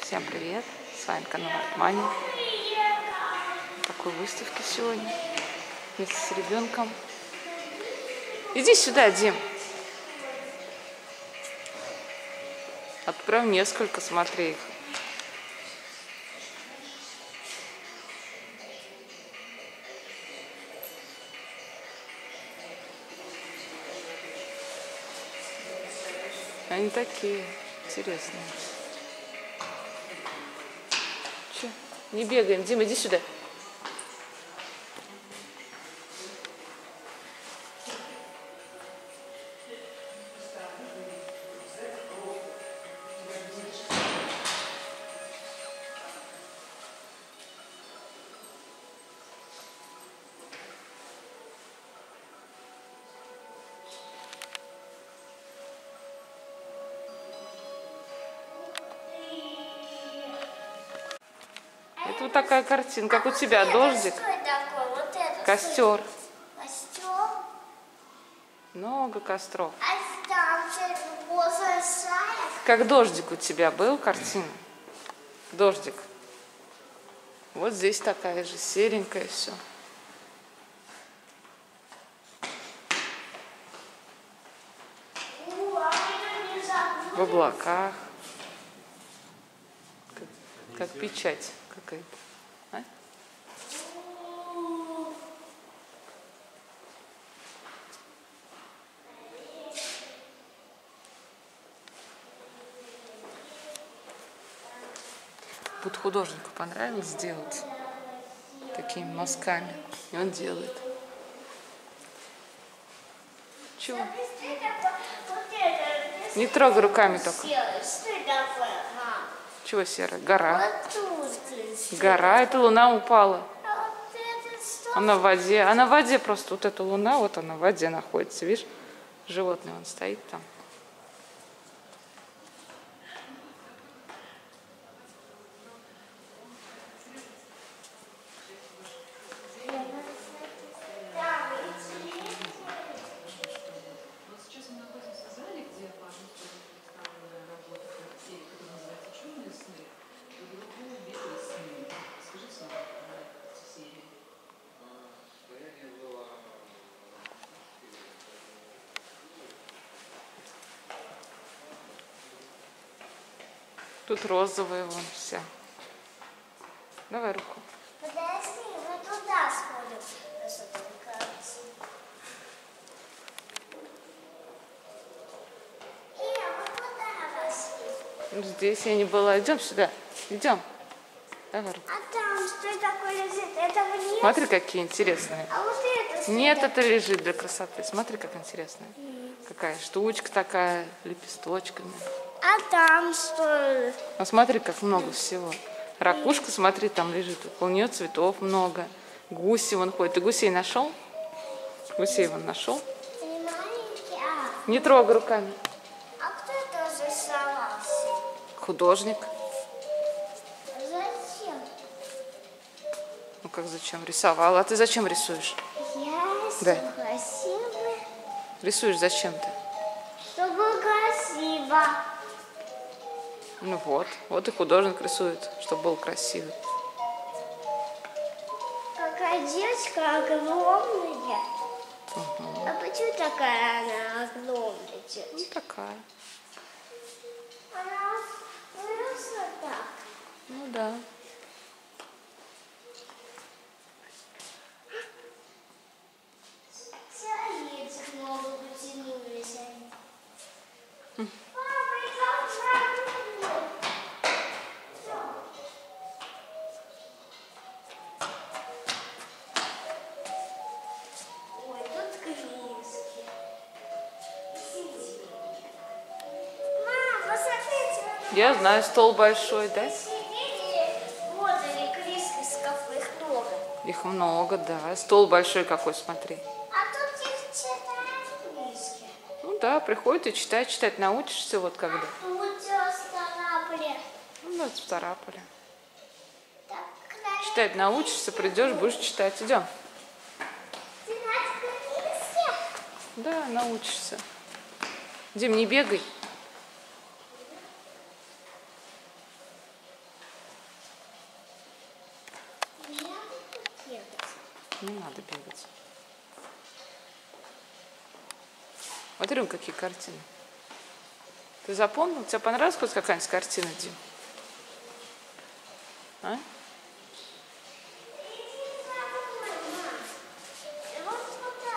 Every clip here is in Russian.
Всем привет! С вами канал Артмани. Такой выставки сегодня. Вместе с ребенком. Иди сюда, Дим. Прям несколько, смотри их. Они такие интересные. Че? Не бегаем. Дима, иди сюда. Вот такая картина, как у тебя, дождик, костер. Костер. Много костров. А. Как дождик у тебя был картина? Дождик. Вот здесь такая же серенькая все. А. В облаках. Как, как печать какая-то. А? Художнику понравилось сделать такими мазками. И он делает. Чего? Не трогай руками только. Что это? Чего серая? Гора. Гора, это луна упала. А? Она в воде. Она в воде просто. Вот эта луна, вот она в воде находится. Видишь? Животное он стоит там. Тут розовая вон вся. Давай руку. Подожди, мы туда сходим. Э? Ну, Здесь я не была. Идем сюда. Идем. Давай руку. А там что такое лежит? Этого нет? Смотри, какие интересные. А вот это Нет, это лежит для красоты. Смотри, как интересная. Какая штучка такая, лепесточками. А там что? А смотри, как много всего. Ракушка, смотри, там лежит. У нее цветов много. Гуси вон ходят. Ты гусей нашел? Гусей вон нашел? А, Не трогай руками. а кто это зарисовался? Художник. Зачем? Ну как зачем? Рисовал. А ты зачем рисуешь? Я Да. красивый, Рисуешь зачем ты? чтобы красиво. Ну вот. Вот и художник рисует, чтобы был красивый. Какая девочка огромная. А почему такая она огромная Ну девочка? такая. Она выросла так. Ну да. Я знаю, стол большой, да? Их много. Да. Стол большой какой, смотри. А тут их читают книжки. Ну да, приходит и читает, читать научишься вот когда. Тут останавливали. Ну, да, в Тараполе. Так, наверное, Читать научишься, придешь, будешь читать. Идем. Да, научишься. Дим, не бегай. Не надо бегать. Смотри, какие картины. Ты запомнил? Тебе понравилась хоть какая-нибудь картина, Дим? А?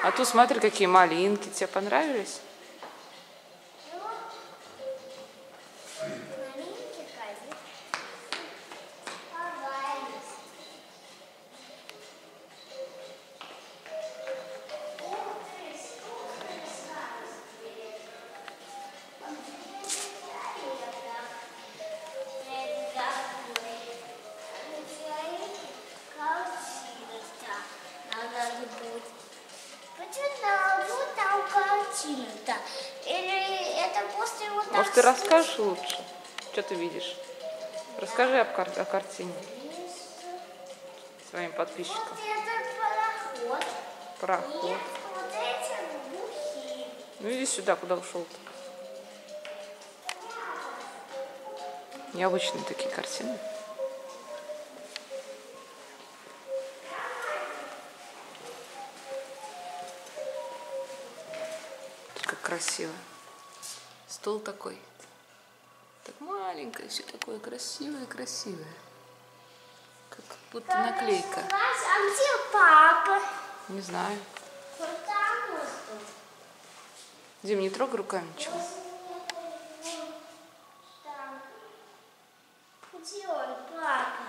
А тут смотри, какие малинки. Тебе понравились? Ты расскажешь лучше? Что ты видишь? Расскажи об кар- о картине своим Вот подписчикам. этот пароход. Пароход. Вот эти. Ну иди сюда, куда ушел-то. Необычные такие картины. Как красиво. Стол такой. Так маленькое, все такое красивое, красивое. Как будто наклейка. А где папа? Не знаю. Дим, не трогай руками ничего. Там. Где он, папа?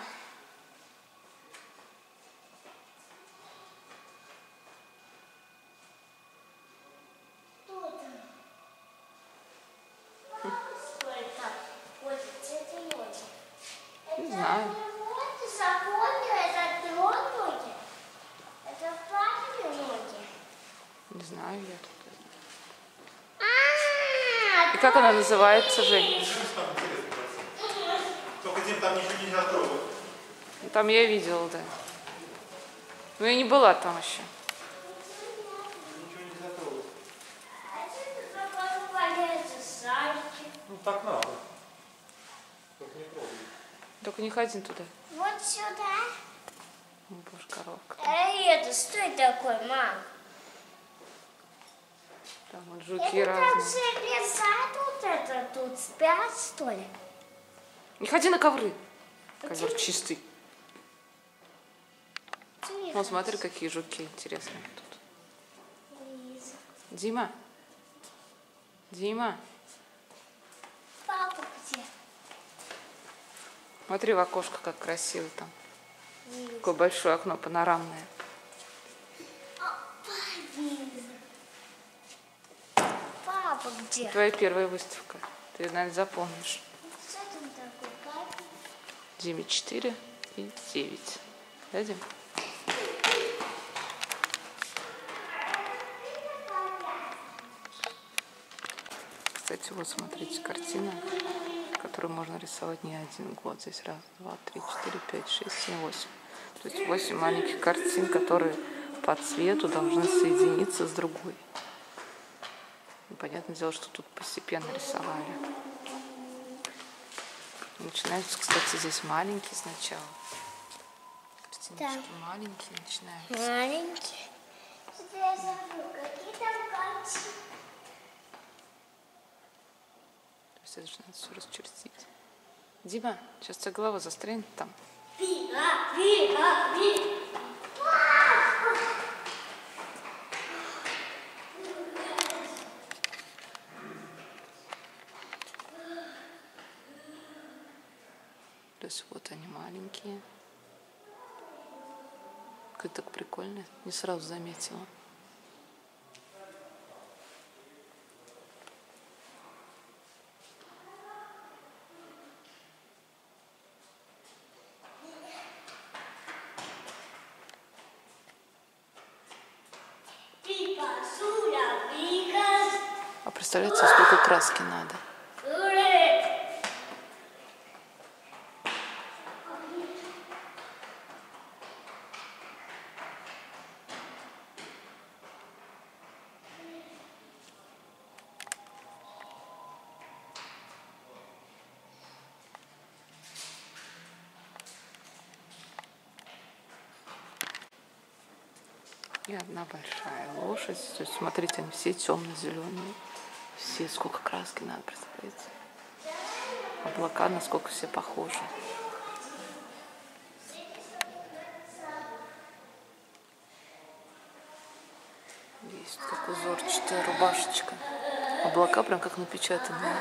Кто там? Папа, сколько? Вот эти ноги. Не Это знаю. Вот ты запомнил, это его ноги? Это папины ноги? Не знаю я тут. А, И как она называется, Жень? Там интересно красиво. Только Дим, там ничего нельзя трогать. Ну, Там я видела, да. Но я не была там еще. А? Ну так надо. Только не ходи туда. Вот сюда. О, боже, коровка. А это что это такое, мам? Там вот жуки это там разные. все лежат вот это тут, спят что ли? Не ходи на ковры. Ковер чистый. Тихо. Вот смотри, какие жуки интересные тут. Лиза. Дима. Дима. Папа где? Смотри в окошко, как красиво там. Какое большое окно панорамное. Папа где? Твоя первая выставка. Ты, наверное, запомнишь. Такое? Диме 4 и 9. Да, Дим? Кстати, вот смотрите, картина, которую можно рисовать не один год. Здесь раз, два, три, четыре, пять, шесть, семь, восемь. То есть восемь маленьких картин, которые по цвету должны соединиться с другой. И понятное дело, что тут постепенно рисовали. Начинаются, кстати, здесь маленькие сначала. Картиночки маленькие начинаются. Маленький. Что я забыл, какие там картины? Это же надо все расчертить. Дима, сейчас тебя голова застрянет там. То есть вот они маленькие. Как так прикольно. Не сразу заметила. представляете, сколько краски надо. И одна большая лошадь. Смотрите, они все темно-зеленые. Все, сколько краски надо, представляете? Облака, насколько все похожи. Есть как узорчатая рубашечка. Облака прям как напечатанные.